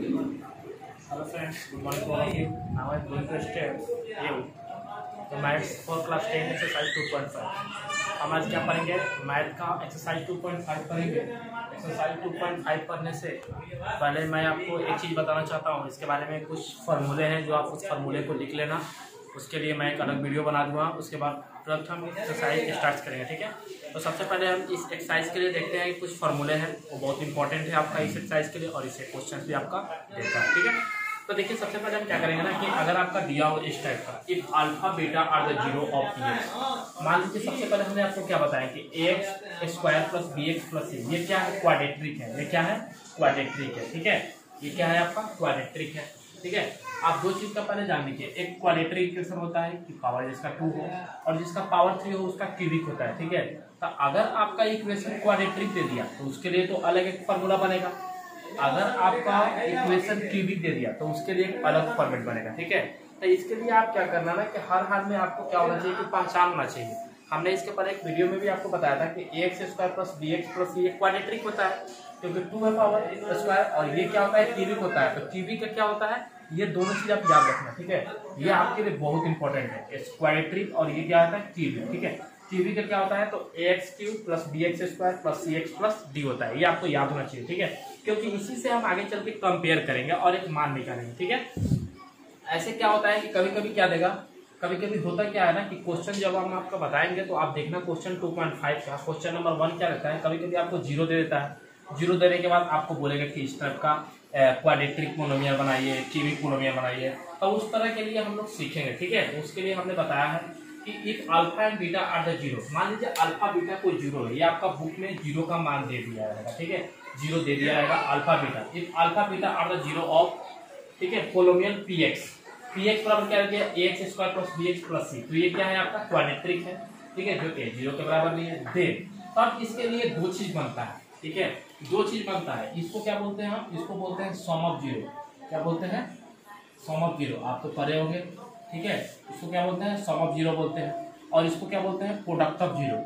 Hello friends, good morning. To all of you. Now I'm going to step you. The maths for class 10 exercise 2.5. हम आज क्या पढ़ेंगे? Math का exercise 2.5 पढ़ेंगे. Exercise 2.5 पढ़ने से पहले मैं आपको एक चीज़ बताना चाहता हूँ। इसके बारे में कुछ फार्मूले हैं जो आप उस फार्मूले को लिख लेना। उसके लिए मैं एक अलग वीडियो बना दूँगा। उसके बाद तुरंत हम एक्सरसाइज स्टार्ट करेंगे, ठीक है? तो सबसे पहले हम इस एक्सरसाइज के लिए देखते हैं कुछ फार्मूले हैं, वो बहुत इंपॉर्टेंट है आपका इस एक्सरसाइज के लिए और इससे क्वेश्चन भी आपका देता है, ठीक है? तो देखिए, सबसे पहले हम क्या करेंगे ना कि अगर आपका दिया हो इस टाइप का if alpha beta are the zero of E X मान लीजिए सबसे पहले हमने आपको क्या बताया कि A X square plus B X plus C ये क्या है? क्वाड्रेट्रिक है, ये क्या है? क्वाड्रेट्रिक है, ठीक है? ये क्या है आपका? क्वाड्रेट्रिक है। ठीक है? आप दो चीज़ का पहले जान लीजिए। एक क्वाड्रेट्रिक इक्वेशन होता है कि पावर जिसका टू हो और जिसका पावर थ्री हो, उसका क्यूबिक होता है, ठीक है? तो अगर आपका इक्वेशन क्वाड्रेट्रिक दे दिया तो उसके लिए तो अलग एक फॉर्मूला बनेगा। अगर आपका इक्वेशन क्यूबिक दे दिया तो उसके लिए एक अलग फॉर्मेट बनेगा, ठीक है? तो इसके लिए आप क्या करना ना, कि हर हाल में आपको क्या होना चाहिए कि पहचान होना चाहिए। हमने इसके पहले एक वीडियो में भी आपको बताया था कि A X square plus B X plus ये क्वाड्रेट्रिक होता है। क्योंकि टू है पावर स्क्वायर और ये क्या होता है क्यूबिक होता है। तो क्यूबिक का क्या होता है, ये दोनों चीज़ आप याद रखना, ठीक है? ये आपके लिए बहुत इंपॉर्टेंट है क्वाड्रेट्रिक और ये क्या होता है क्यूबिक ठीक है? क्यूबिक का क्या होता है तो A X cube plus B X square plus C X plus D होता है, ये आपको याद होना चाहिए, ठीक है? क्योंकि इसी से हम आगे चल के कंपेयर करेंगे और एक मान निकालेंगे, ठीक है? ऐसे क्या होता है कि कभी कभी क्या देगा कभी कभी होता क्या है ना, कि क्वेश्चन जब हम आपको बताएँगे तो आप देखना क्वेश्चन 2.5 का क्वेश्चन नंबर वन क्या रहता है? कभी कभी आपको ज़ीरो दे देता है। ज़ीरो देने के बाद आपको बोलेगा कि इस टाइप का क्वाड्रेट्रिक मोनोमियर बनाइए क्यूबिक मोनोमियर बनाइए। तो उस तरह के लिए हम लोग सीखेंगे, ठीक है? तो उसके लिए हमने बताया है कि if alpha and beta are the zero मान लीजिए अल्फ़ा बीटा कोई ज़ीरो है, ये आपका बुक में ज़ीरो का मान दे दिया रहेगा, ठीक है? ज़ीरो दे दिया रहेगा alpha beta if alpha beta are the zero of ठीक है? Polynomial P X P X बराबर क्या हो? A X square plus B X plus C तो ये क्या है आपका? क्वाड्रेट्रिक है, ठीक है? जो कि ज़ीरो के बराबर नहीं है देन तब इसके लिए दो चीज़ बनता है, ठीक है? दो चीज़ बनता है। इसको क्या बोलते हैं हम? इसको बोलते हैं सम ऑफ़ ज़ीरो क्या बोलते हैं? सम ऑफ़ ज़ीरो आप तो पढ़े होंगे, ठीक है? इसको क्या बोलते हैं? सम ऑफ़ ज़ीरो बोलते हैं। और इसको क्या बोलते हैं? प्रोडक्ट ऑफ़ ज़ीरो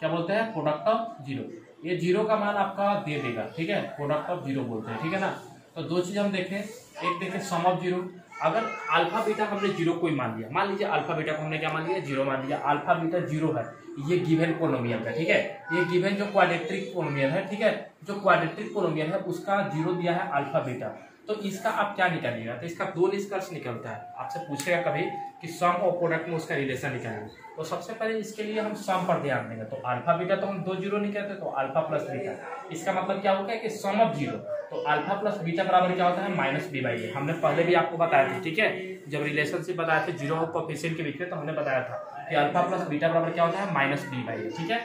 क्या बोलते हैं? प्रोडक्ट ऑफ़ ज़ीरो ये ज़ीरो का मान आपका दे देगा, ठीक है? प्रोडक्ट ऑफ़ ज़ीरो बोलते हैं, ठीक है ना? तो दो चीज़ हम देखें। एक देखें सम ऑफ़ ज़ीरो अगर अल्फ़ा बीटा हमने ज़ीरो कोई मान लिया, मान लीजिए अल्फ़ा बीटा को हमने क्या मान लिया? ज़ीरो मान लिया। अल्फ़ा बीटा ज़ीरो है। ये गिवन पोलोमियल है ठीक है? ये गिवन जो क्वाड्रेट्रिक पोलोमियल है, ठीक है? जो क्वाड्रेट्रिक पोलोमियल है, उसका ज़ीरो दिया है अल्फ़ा बीटा तो इसका आप क्या निकालिएगा? तो इसका दो निष्कर्ष निकलता है। आपसे पूछेगा कभी कि सम और प्रोडक्ट में उसका रिलेशन निकालिए तो सबसे पहले इसके लिए हम सम पर ध्यान देंगे। तो अल्फ़ा बीटा तो हम दो ज़ीरो निकलते तो अल्फ़ा प्लस बीटा इसका मतलब क्या होगा कि सम ऑफ़ ज़ीरो तो अल्फ़ा प्लस बीटा बराबर क्या होता है? माइनस बी बाई हमने पहले भी आपको बताया था, ठीक है? जब रिलेशनशिप बताया था ज़ीरो और कोफिशिएंट के बीच में तो हमने बताया था। कि अल्फ़ा प्लस बीटा बराबर क्या होता है? माइनस बी बाई ठीक है?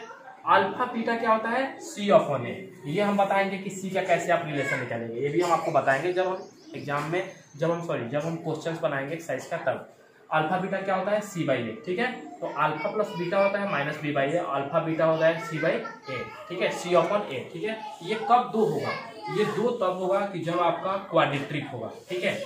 अल्फ़ा बीटा क्या होता है? सी ऑफ़ वन ए ये हम बताएँगे कि सी का कैसे आप रिलेशन निकालेंगे। ये भी हम आपको बताएँगे जब हम एग्ज़ाम में, जब हम सॉरी जब हम क्वेश्चन बनाएँगे एक्सरसाइज का, तब। अल्फ़ा बीटा क्या होता है? सी बाई ए ठीक है? तो अल्फ़ा प्लस बीटा होता है minus B by A alpha beta होता है सी बाई ए ठीक है? सी ऑफ़ वन ए ठीक है? ये कब दो होगा? ये दो तब होगा कि जब आपका क्वाड्रेट्रिक होगा, ठीक है?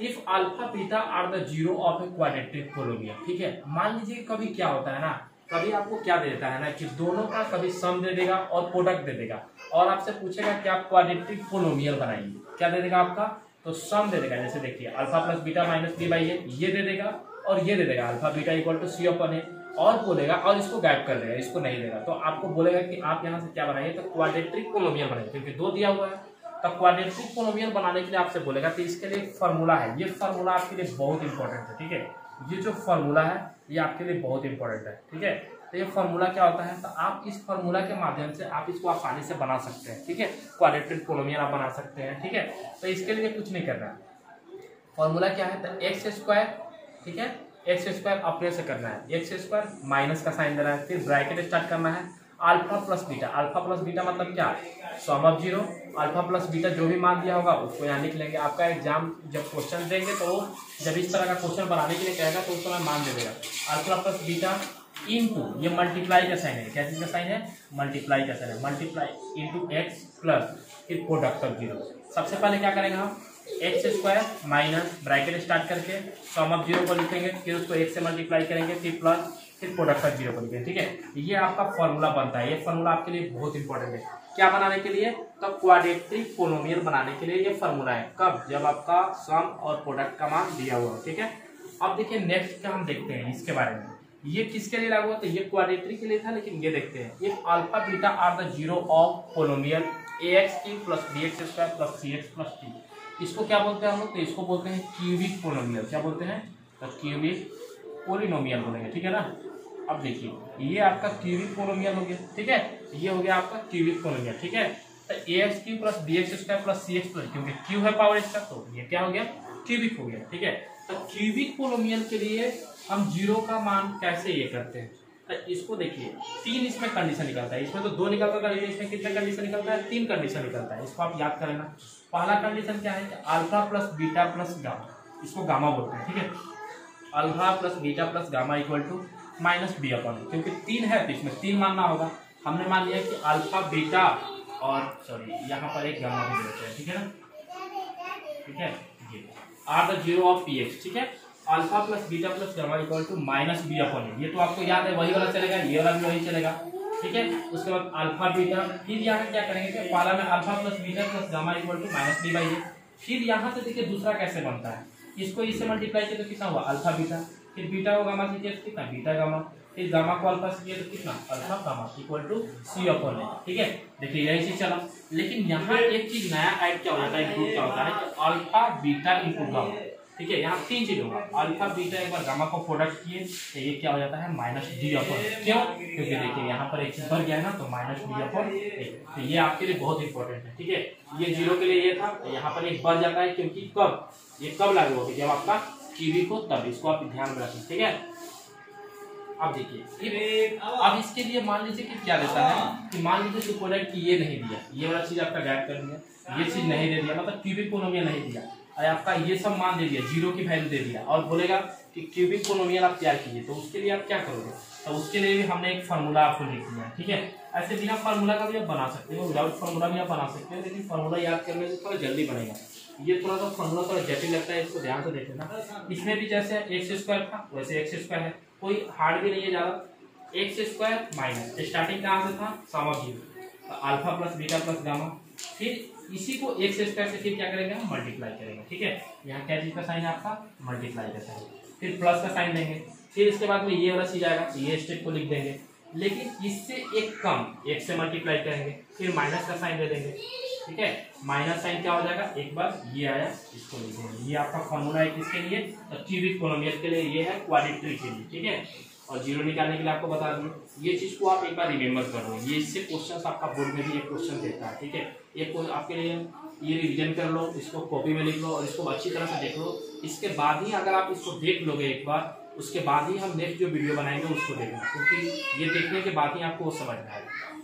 If alpha beta are the zero of a quadratic polynomial ठीक है? मान लीजिए कभी क्या होता है ना? कभी आपको क्या देता है ना कि दोनों का कभी सम दे देगा और प्रोडक्ट दे देगा। और आपसे पूछेगा कि आप क्वाड्रेट्रिक पोलोमियल बनाइए। क्या दे देगा आपका? तो सम दे देगा। जैसे देखिए alpha plus beta minus B by ये दे देगा और ये दे देगा। Alpha beta equal to C upon है और बोलेगा और इसको गायब कर देगा, इसको नहीं देगा। तो आपको बोलेगा कि आप यहाँ से क्या बनाइए? तो क्वाड्रेट्रिक पोलोमियल बनाइए, क्योंकि दो दिया हुआ है। तो क्वाड्रेट्रिक पोलोमियल बनाने के लिए आपसे बोलेगा तो इसके लिए फार्मूला है। ये फार्मूला आपके लिए बहुत इंपॉर्टेंट है, ठीक है? ये जो फार्मूला है, ये आपके लिए बहुत इंपॉर्टेंट है, ठीक है? तो ये फार्मूला क्या होता है? तो आप इस फार्मूला के माध्यम से आप इसको आसानी से बना सकते हैं, ठीक है? क्वाड्रेट्रिक पोलोमियल आप बना सकते हैं, ठीक है? तो इसके लिए कुछ नहीं करना है। फॉर्मूला क्या है? तो एक्स स्क्वायर ठीक है? एक्स स्क्वायर अपने से करना है। एक्स स्क्वायर माइनस का साइन देना है, फिर ब्रैकेट स्टार्ट करना है। Alpha plus beta. Alpha plus beta मतलब क्या? Sum of zero alpha plus beta जो भी मान दिया होगा, उसको यहाँ लिख लेंगे। आपका एग्ज़ाम जब क्वेश्चन देंगे तो जब इस तरह का क्वेश्चन बनाने के लिए कहेगा तो उस समय मान दे देगा। अल्फ़ा प्लस बीटा इंटू ये मल्टीप्लाई का साइन है। क्या चीज़ का साइन है? मल्टीप्लाई का साइन है। मल्टीप्लाई इंटू एक्स प्लस फिर प्रोडक्ट ऑफ़ ज़ीरो सबसे पहले क्या करेंगे हम? X square minus bracket start करके सम ऑफ़ ज़ीरो को लिखेंगे, फिर उसको एक से मल्टीप्लाई करेंगे, फिर प्लस फिर प्रोडक्ट ऑफ़ ज़ीरो को लिखेंगे ठीक है? ये आपका फॉर्मूला बनता है। ये फॉर्मूला आपके लिए बहुत इंपॉर्टेंट है। क्या बनाने के लिए? तो क्वाड्रेटिक पोलोमियल बनाने के लिए ये फॉर्मूला है। कब? जब आपका सम और प्रोडक्ट का मान दिया हुआ ठीक है? अब देखिए नेक्स्ट का हम देखते हैं इसके बारे में। ये किसके लिए लागू होता है? ये क्वाड्रेटरी के लिए था, लेकिन ये देखते हैं। ये alpha beta are the zero of polynomial A X cube plus B X square plus C X plus D इसको क्या बोलते हैं हम लोग? तो इसको बोलते हैं क्यूबिक पोलोमियल क्या बोलते हैं? तो क्यूबिक पोलिनोमियल बोलेंगे, ठीक है ना? अब देखिए, ये आपका क्यूबिक पोलोमियल हो गया, ठीक है? ये हो गया आपका क्यूबिक पोलोमियल ठीक है? तो A X cube plus B X square plus C X plus क्योंकि क्यू है पावर इसका तो ये क्या हो गया? क्यूबिक हो गया, ठीक है? तो क्यूबिक पोलोमियल के लिए हम ज़ीरो का मान कैसे ये करते हैं? तो इसको देखिए, तीन इसमें कंडीशन निकलता है। इसमें तो दो निकलता था लेकिन इसमें कितना कंडीशन निकलता है? तीन कंडीशन निकलता है। इसको आप याद करें पहला कंडीशन क्या है? Alpha plus beta plus gamma इसको गामा बोलते हैं, ठीक है? Alpha plus beta plus gamma equal to minus B upon क्योंकि तीन है तो इसमें तीन मानना होगा। हमने मान लिया कि अल्फ़ा बीटा और सॉरी यहाँ पर एक गामा भी देते हैं, ठीक है ना? ठीक है? Are the zero of P ठीक है? Alpha plus beta plus gamma equal to minus B upon ये तो आपको याद है, वही वाला चलेगा, ये वाला भी वही चलेगा। ठीक है? उसके बाद अल्फ़ा बीटा फिर यहाँ क्या करेंगे कि पहला में alpha plus beta plus gamma equal to minus B by फिर यहाँ से देखिए दूसरा कैसे बनता है। इसको इससे मल्टीप्लाई किया तो कितना हुआ? अल्फ़ा बीटा फिर बीटा को गामा से किया तो कितना? बीटा गामा फिर गामा को अल्फ़ा से किया तो कितना? Alpha gamma equal to C upon है ठीक है? देखिए, यही चीज़ चला। लेकिन यहाँ एक चीज़ नया ऐड क्या होता है? अल्फ़ा बीटा इंटू गामा ठीक है, यहाँ तीन चीज़ होगा। अल्फ़ा, बीटा, एक बार गामा को प्रोडक्ट किए तो ये क्या हो जाता है? माइनस डी अपॉन क्यों? क्योंकि देखिए, यहाँ पर एक चीज़ बढ़ गया है ना तो माइनस डी अपॉन तो ये आपके लिए बहुत इंपॉर्टेंट है, ठीक है? ये ज़ीरो के लिए ये था तो यहाँ पर एक बढ़ जाता है, क्योंकि कब? ये कब लागू होगी? जब आपका कीवी को, तब इसको आप ध्यान में रखें, ठीक है? अब देखिए अब इसके लिए मान लीजिए कि क्या देता है? कि मान लीजिए प्रोडक्ट की ये नहीं दिया, ये वाला चीज़ आपका गायब कर दिया, ये चीज़ नहीं दे दिया मतलब क्यूबिक पोनोमिया नहीं दिया। आपका ये सब मान दे दिया, ज़ीरो की वैल्यू दे दिया और बोलेगा कि क्यूबिक पोनोमियल आप तैयार कीजिए तो उसके लिए आप क्या करोगे? तो उसके लिए भी हमने एक फार्मूला आपको लिख दिया है ठीक है? ऐसे बिना फार्मूला का भी आप बना सकते हो विदाउट फार्मूला भी आप बना सकते हो, लेकिन फार्मूला याद करने से थोड़ा जल्दी बनेगा। ये थोड़ा सा फार्मूला थोड़ा जटिल लगता है, इसको ध्यान से देख लेना इसमें भी जैसे एक्स स्क्वायर था, वैसे एक्स स्क्वायर है। कोई हार्ड भी नहीं है ज़्यादा। एक्स स्क्वायर माइनस स्टार्टिंग कहाँ से था? Sum zero alpha plus beta plus gamma फिर इसी को एक से स्क्वायर से फिर क्या करेंगे हम? मल्टीप्लाई करेंगे, ठीक है? यहाँ क्या चीज़ का साइन है आपका? मल्टीप्लाई का साइन। फिर प्लस का साइन देंगे। फिर इसके बाद में ये वाला चीज़ आएगा, ये स्टेप को लिख देंगे। लेकिन इससे एक कम, एक से मल्टीप्लाई करेंगे। फिर माइनस का साइन दे देंगे, ठीक है? माइनस साइन क्या हो जाएगा? एक बार ये आया, इसको लिख देंगे। ये आपका फॉर्मूला है किसके लिए? तो क्यूबिक पोलोमियल के लिए ये है क्वाड्रेट्री के लिए, ठीक है? और ज़ीरो निकालने के लिए आपको बता दूँ, ये चीज़ को आप एक बार रिमेंबर कर लो। ये इससे क्वेश्चन आपका बोर्ड में भी एक क्वेश्चन देता है, ठीक है? ये आपके लिए, ये रिविजन कर लो, इसको कॉपी में लिख लो और इसको अच्छी तरह से देख लो। इसके बाद ही अगर आप इसको देख लोगे एक बार, उसके बाद ही हम नेक्स्ट जो वीडियो बनाएँगे उसको देखना, क्योंकि ये देखने के बाद ही आपको वो समझ में आएगा।